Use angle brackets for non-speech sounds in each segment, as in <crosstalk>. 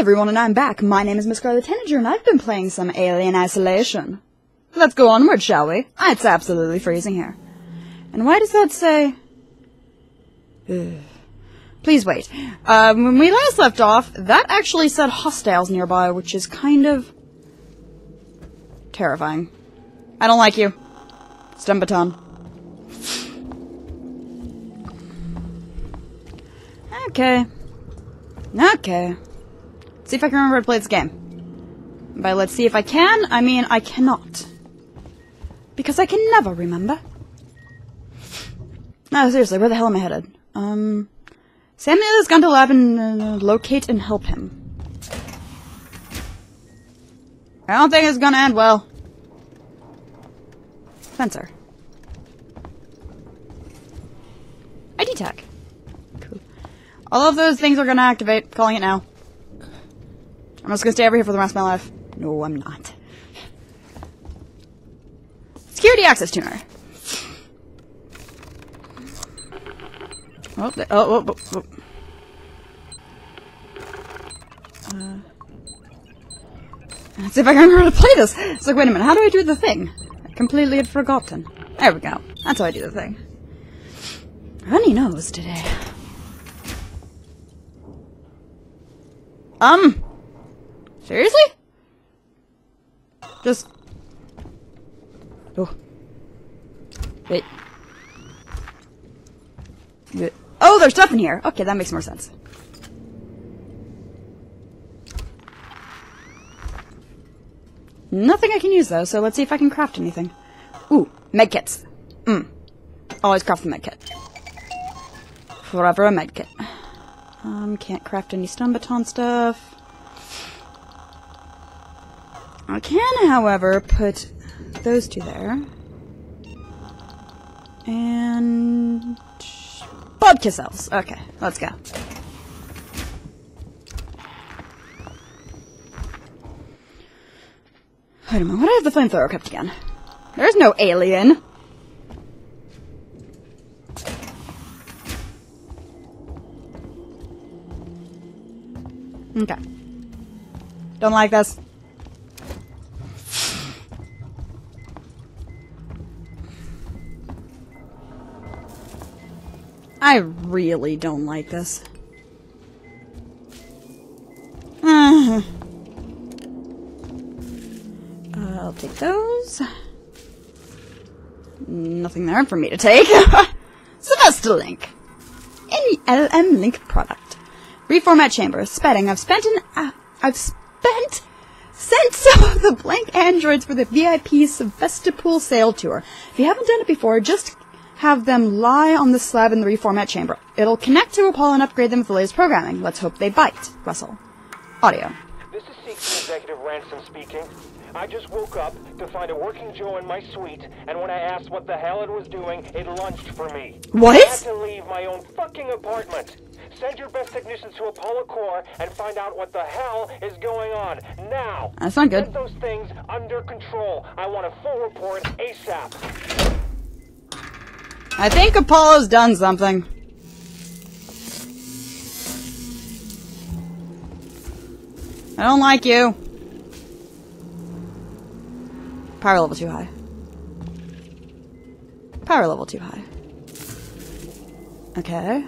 everyone, and I'm back. My name is Miss Scarlet Tanager, and I've been playing some Alien Isolation. Let's go onward, shall we? It's absolutely freezing here. And why does that say... Ugh. Please wait. Uh, when we last left off, that actually said hostiles nearby, which is kind of... terrifying. I don't like you. Stun baton. Okay. Okay. See if I can remember how to play this game. By let's see if I can, I mean I cannot. Because I can never remember. <sighs> No, seriously, where the hell am I headed? Um... Samuel has gone to lab and uh, locate and help him. I don't think it's gonna end well. Spencer. ID tag. Cool. All of those things are gonna activate. Calling it now. I'm just gonna stay over here for the rest of my life. No, I'm not. Security access tuner. Oh, oh, oh, oh, oh. Uh, let's see if I can remember to play this. It's like, wait a minute, how do I do the thing? I completely had forgotten. There we go. That's how I do the thing. Runny nose today. Um. Seriously? Just. Oh. Wait. Oh, there's stuff in here. Okay, that makes more sense. Nothing I can use though, so let's see if I can craft anything. Ooh, medkits. Mm. Always craft a medkit. Forever a medkit. Um, can't craft any stun baton stuff. I can, however, put those two there. And... Bobkiss elves. Okay, let's go. Wait a minute, what I have the flamethrower kept again? There's no alien! Okay. Don't like this. I really don't like this. Uh, I'll take those. Nothing there for me to take. <laughs> SevastoLink. Any LM Link product. Reformat chamber. Spetting. I've spent an. Uh, I've spent. Sent some <laughs> of the blank androids for the VIP Sevastopol sail tour. If you haven't done it before, just have them lie on the slab in the reformat chamber. It'll connect to Apollo and upgrade them with the latest programming. Let's hope they bite. Russell. Audio. This is Seegson Executive Ransome speaking. I just woke up to find a working Joe in my suite, and when I asked what the hell it was doing, it lunged for me. What? I had to leave my own fucking apartment. Send your best technicians to Apollo Core and find out what the hell is going on. Now! That's not good. Get those things under control. I want a full report ASAP. I think Apollo's done something. I don't like you. Power level too high. Power level too high. Okay.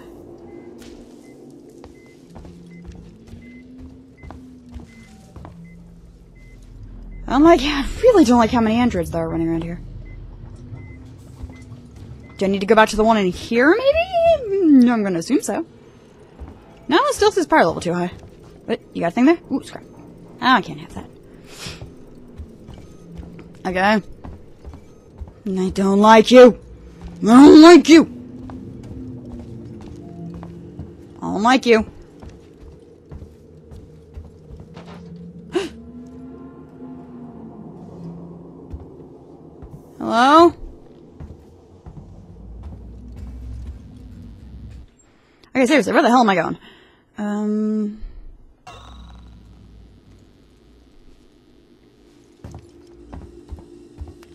I don't like. <laughs> I really don't like how many androids there are running around here. Do I need to go back to the one in here, maybe? Mm, I'm gonna assume so. No, still says power level too high. What? You got a thing there? Ooh, scrap. Oh, I can't have that. Okay. I don't like you. I don't like you. I don't like you. Okay, seriously, where the hell am I going? Um...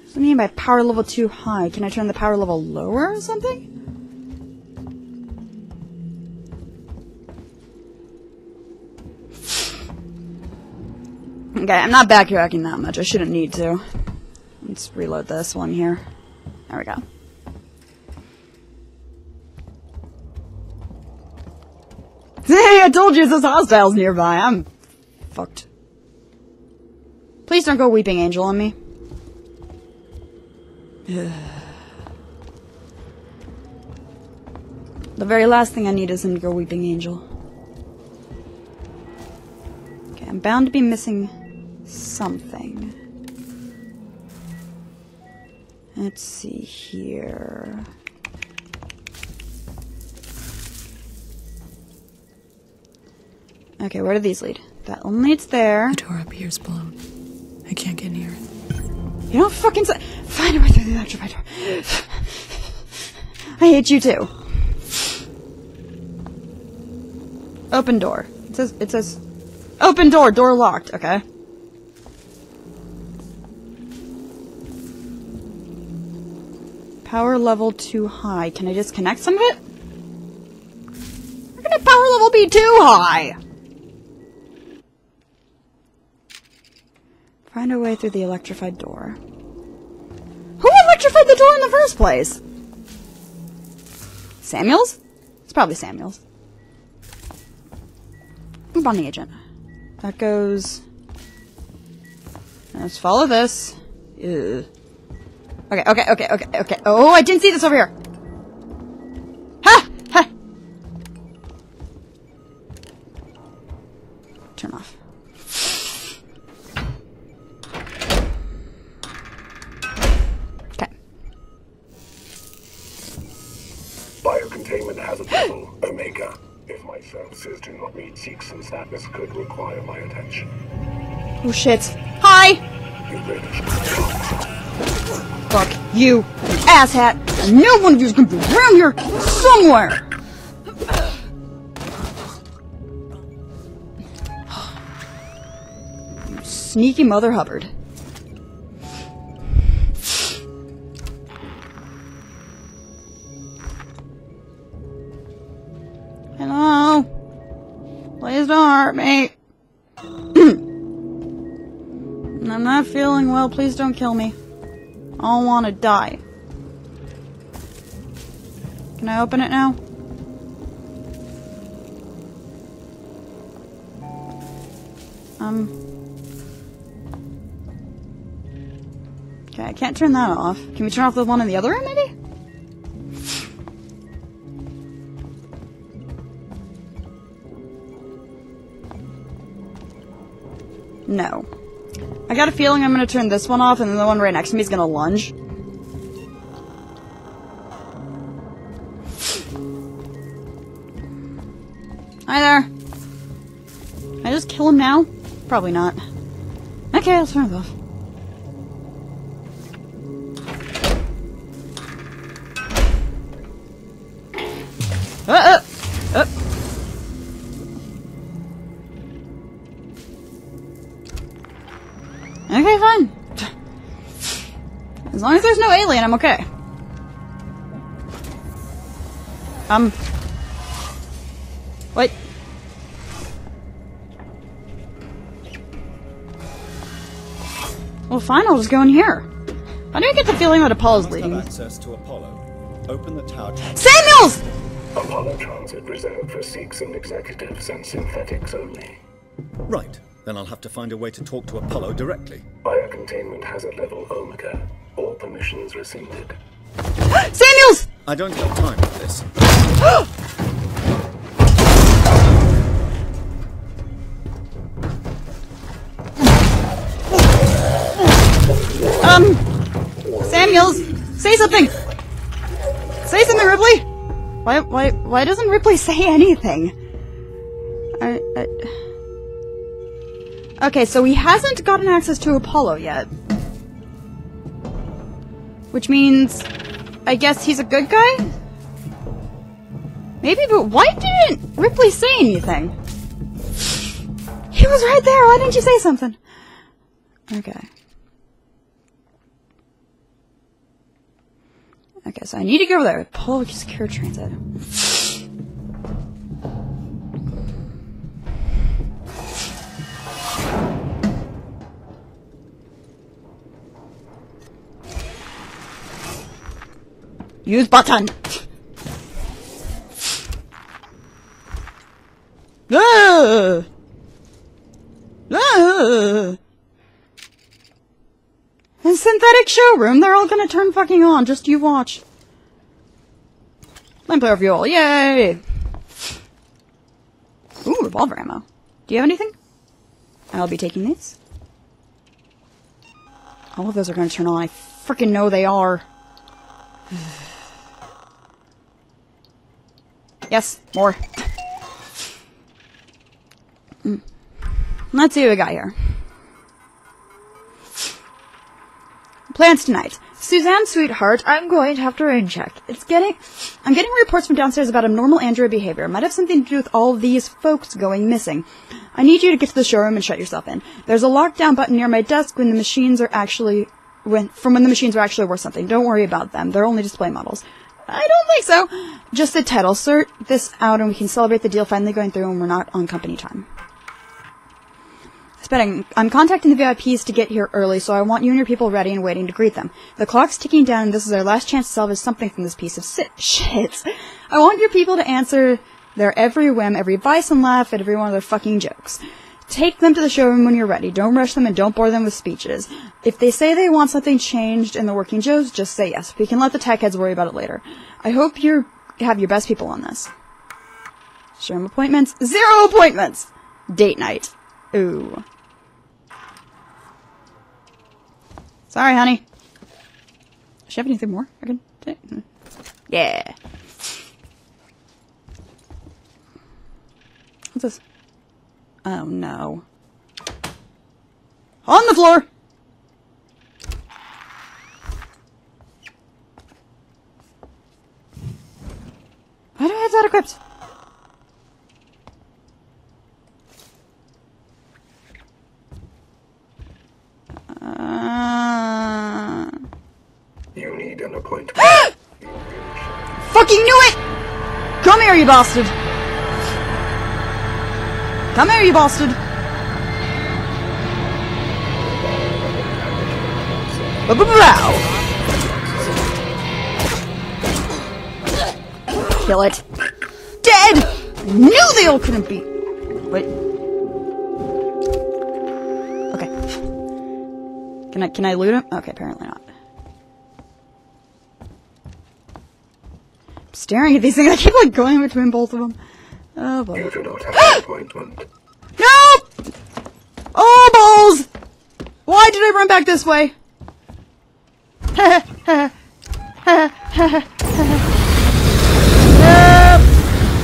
What do I mean by power level too high? Can I turn the power level lower or something? Okay, I'm not backtracking that much. I shouldn't need to. Let's reload this one here. There we go. <laughs> Hey, I told you there's hostiles nearby. I'm fucked. Please don't go weeping angel on me. <sighs> the very last thing I need is him to go weeping angel. Okay, I'm bound to be missing something. Let's see here. Okay, where do these lead? That one leads there. The door up here's blown. I can't get near it. You don't fucking say. Find a way through the electrified door. I hate you too. Open door. It says. It says. Open door. Door locked. Okay. Power level too high. Can I disconnect some of it? How can a power level be too high? Find our way through the electrified door. Who electrified the door in the first place? Samuels? It's probably Samuels. Move on the agent. That goes. Let's follow this. Okay, okay, okay, okay, okay. Oh, I didn't see this over here. Ha! Ha! Turn off. Services do not meet Seegson status, could require my attention. Oh shit. Hi! You really should Fuck you, you asshat. I one of you's gonna be around here somewhere. <sighs> You sneaky mother Hubbard. Please don't hurt me. <clears throat> I'm not feeling well. Please don't kill me. I don't want to die. Can I open it now? Um. Okay, I can't turn that off. Can we turn off the one in the other room, maybe? No. I got a feeling I'm gonna turn this one off and then the one right next to me is gonna lunge. Hi there. Can I just kill him now? Probably not. Okay, I'll turn it off. Alien, I'm okay. Um. Wait. Well, fine, I'll just go in here. I do get the feeling that Apollo's leading. access to Apollo. Open the tower. Samuels! Apollo transit reserved for Seegson executives and synthetics only. Right. Then I'll have to find a way to talk to Apollo directly. Biocontainment hazard level Omega. All permissions rescinded. <gasps> Samuels! I don't have time for this. <gasps> Um. Samuels! Say something! Say something, Ripley! Why, why, why doesn't Ripley <laughs> say anything? I, I... Okay, so he hasn't gotten access to Apollo yet. Which means, I guess he's a good guy? Maybe, but why didn't Ripley say anything? He was right there, why didn't you say something? Okay. Okay, so I need to go over there. Apollo Secure Transit. Use button. Ah! Ah! A synthetic showroom, they're all gonna turn fucking on, just you watch. Flame player fuel, yay! Ooh, revolver ammo. Do you have anything? I'll be taking these. All of those are gonna turn on, I freaking know they are. <sighs> yes, more. Mm. Let's see what we got here. Plans tonight. Suzanne, sweetheart, I'm going to have to rain check. It's getting... I'm getting reports from downstairs about abnormal android behavior. Might have something to do with all these folks going missing. I need you to get to the showroom and shut yourself in. There's a lockdown button near my desk when the machines are actually... When, from when the machines are actually worth something. Don't worry about them. They're only display models. I don't think so. Just the title. Sort this out and we can celebrate the deal finally going through and we're not on company time. Spetting, I'm contacting the VIPs to get here early, so I want you and your people ready and waiting to greet them. The clock's ticking down, and this is our last chance to salvage something from this piece of si- <laughs> shit. I want your people to answer their every whim, every vice, and laugh at every one of their fucking jokes. Take them to the showroom when you're ready. Don't rush them and don't bore them with speeches. If they say they want something changed in the working Joes, just say yes. We can let the tech heads worry about it later. I hope you have your best people on this. Showroom appointments? Zero appointments! Date night. Ooh. Sorry, honey. Does she have anything more I can take? Hmm. Yeah. What's this? Oh no. On the floor! Why do I have that equipped? Uh, You need an appointment. <gasps> fucking knew it! Come here, you bastard! Come here, you bastard! Kill it. Dead! Knew they all couldn't be. Wait. Okay. Can I can I loot him? Okay, apparently not. I'm staring at these things. I keep like going between both of them. Oh boy. You do not have an appointment. <gasps> No! Oh balls! Why did I run back this way? no! <laughs>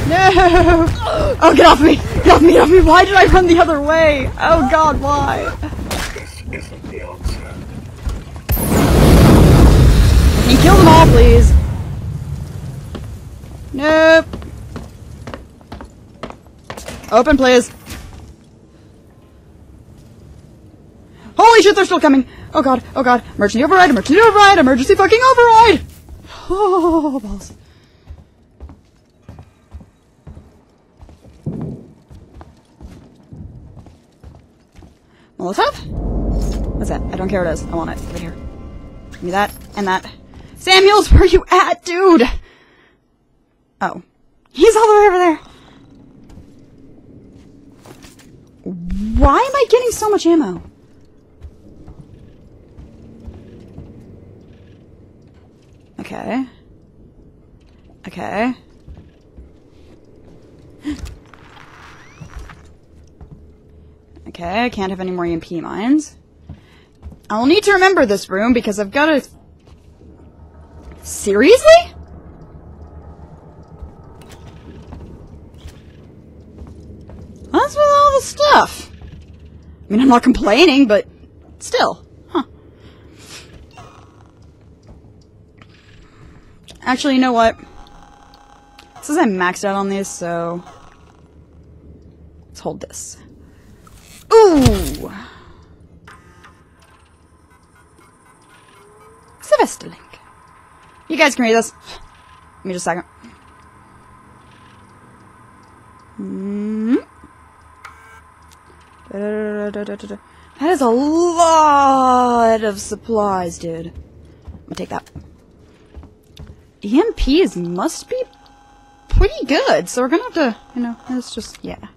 No! Oh, get off me! Get off me! Get off me! Why did I run the other way? Oh God, why? This isn't the answer. Can you kill them all, please? Nope. Open, please. Holy shit, they're still coming! Oh god, oh god. Emergency override, emergency override, emergency fucking override! Oh, balls. Molotov? What's that? I don't care what it is. I want it. Right here. Give me that and that. Samuels, where are you at, dude? Oh. He's all the way over there. Why am I getting so much ammo? Okay. Okay. Okay, I can't have any more EMP mines. I'll need to remember this room because I've got to... Seriously? What's with all the stuff? I mean, I'm not complaining, but still. Huh. Actually, you know what? Says I'm maxed out on these, so... Let's hold this. Ooh! SevastoLink. You guys can read this. Give me just a second. That is a lot of supplies, dude. I'm gonna take that. EMPs must be pretty good, so we're gonna have to, you know, it's just, yeah.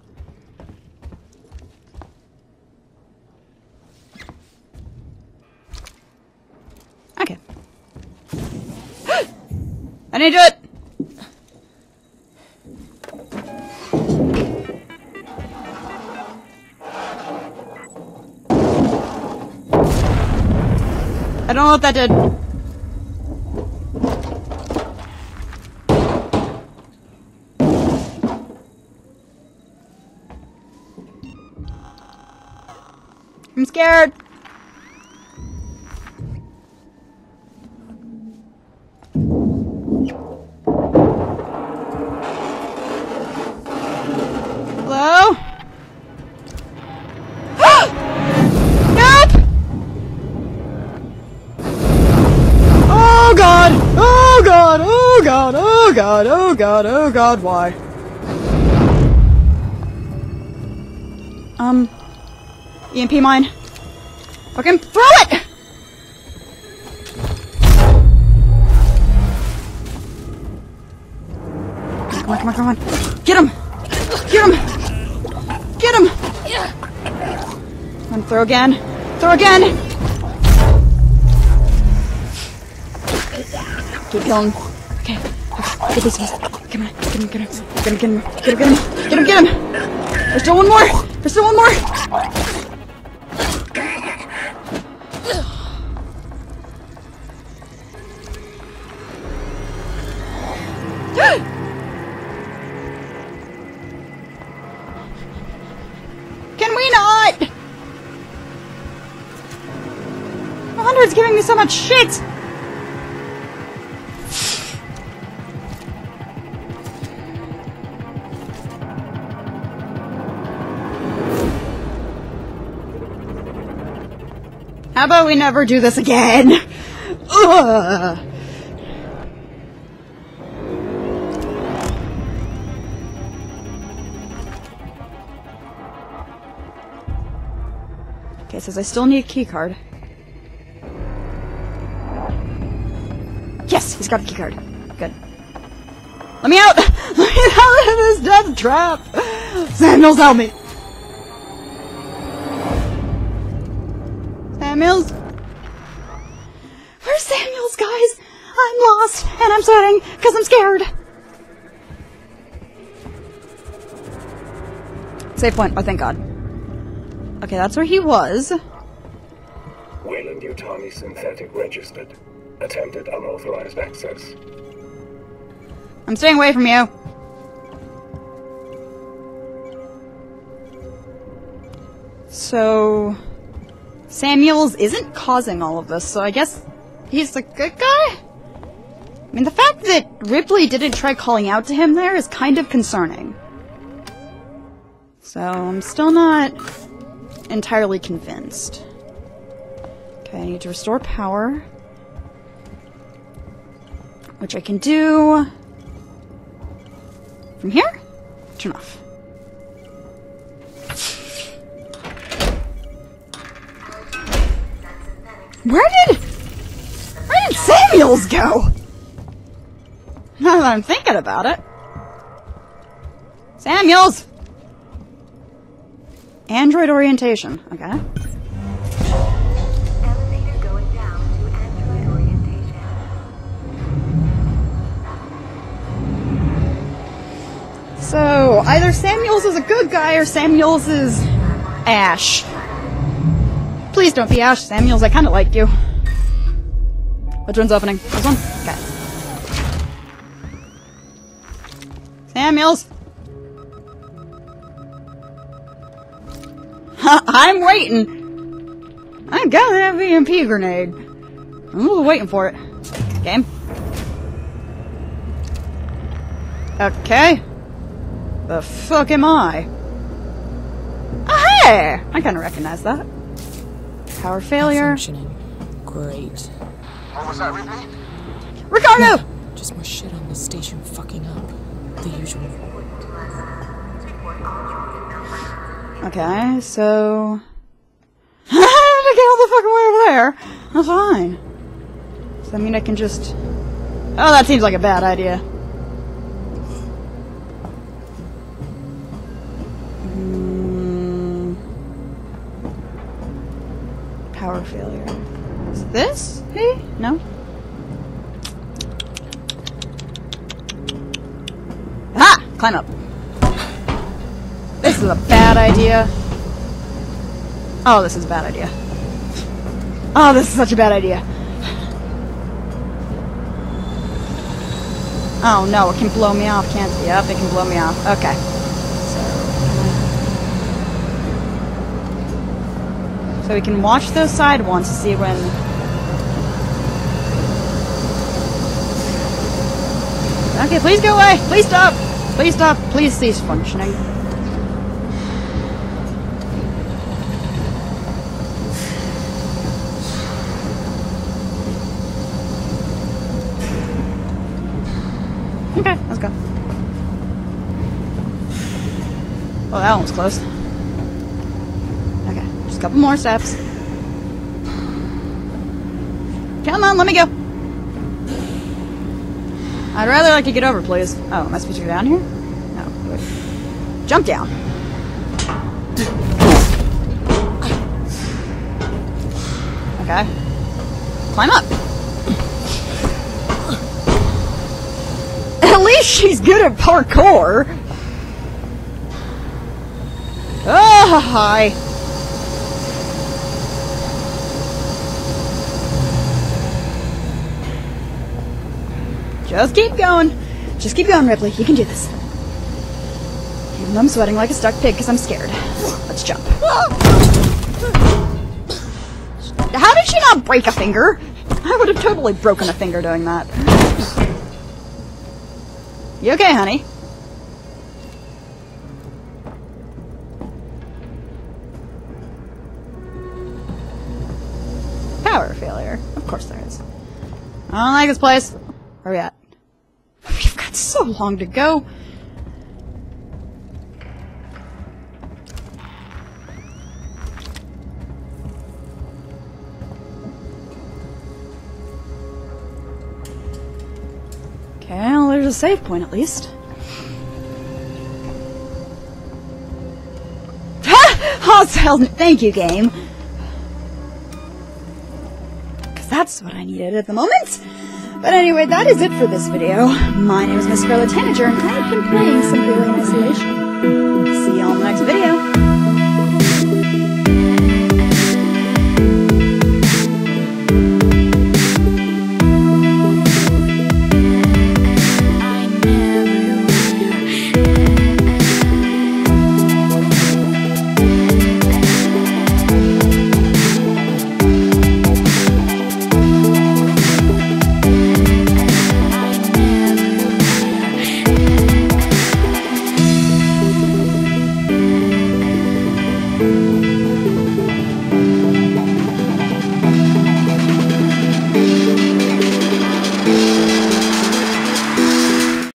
Okay. <gasps> I need to do it! I don't know what that did. I'm scared. God! Why? Um. EMP mine. Fucking throw it! Come on, come on, come on. Get him! Get him! Get him! On, throw again. Throw again! Keep going. Okay. Get these guys. Come on. Get him, get him. Get him, get him. Get him, get him. Get him, get him. There's still one more. There's still one more. <gasps> Can we not? Hundred's giving me so much shit. How about we never do this again? Ugh. Okay, says I still need a key card. Yes, he's got the key card. Good. Let me out! <laughs> Let me out of this death trap! Samuels, help me! Samuels? Where's Samuels, guys? I'm lost, and I'm sweating, because I'm scared. Safe point. Oh, thank God. Okay, that's where he was. Weyland-Yutani synthetic registered. Attempted unauthorized access. I'm staying away from you. So... Samuels isn't causing all of this, so I guess he's the good guy? I mean, the fact that Ripley didn't try calling out to him there is kind of concerning. So, I'm still not entirely convinced. Okay, I need to restore power. Which I can do... From here? Turn off. Where did... Where did Samuels go? Now that I'm thinking about it. Samuels! Android orientation. Okay. Elevator going down to Android orientation. So, either Samuels is a good guy or Samuels is Ash. Please don't be Ash, Samuels. I kind of like you. Which one's opening? This one? Okay. Samuels! <laughs> I'm waiting! I got that VMP grenade. I'm waiting for it. Game. Okay. The fuck am I? Oh, hey! I kind of recognize that. Power failure. Functioning. Great. What was that, Ripley? Ricardo! Just more shit on the station fucking up. The usual. Okay, so. I to get all the fucking way over there. That's fine. Does that mean I can just Oh, that seems like a bad idea. Failure. Is this? Hey? No? Ah! Climb up. This is a bad idea. Oh, this is a bad idea. Oh, this is such a bad idea. Oh no, it can blow me off, can't it? Yep, it can blow me off. Okay. So, we can watch those side ones to see when... Okay, please go away! Please stop! Please stop! Please cease functioning. Okay, let's go. Oh, that one was close. Couple more steps. Come on, let me go. I'd rather like to get over, please. Oh, am I supposed to go down here? No. wait. Jump down. Okay. Climb up. At least she's good at parkour. Oh, hi. Just keep going. Just keep going, Ripley. You can do this. Even though I'm sweating like a stuck pig because I'm scared. Let's jump. How did she not break a finger? I would have totally broken a finger doing that. You okay, honey? Power failure. Of course there is. I don't like this place. Long to go. Okay, well, there's a save point at least. <laughs> Hostile! Thank you, game. Because that's what I needed at the moment. But anyway, that is it for this video. My name is Miss Scarlet Tanager, and I have been playing some Alien Isolation. See you all in the next video.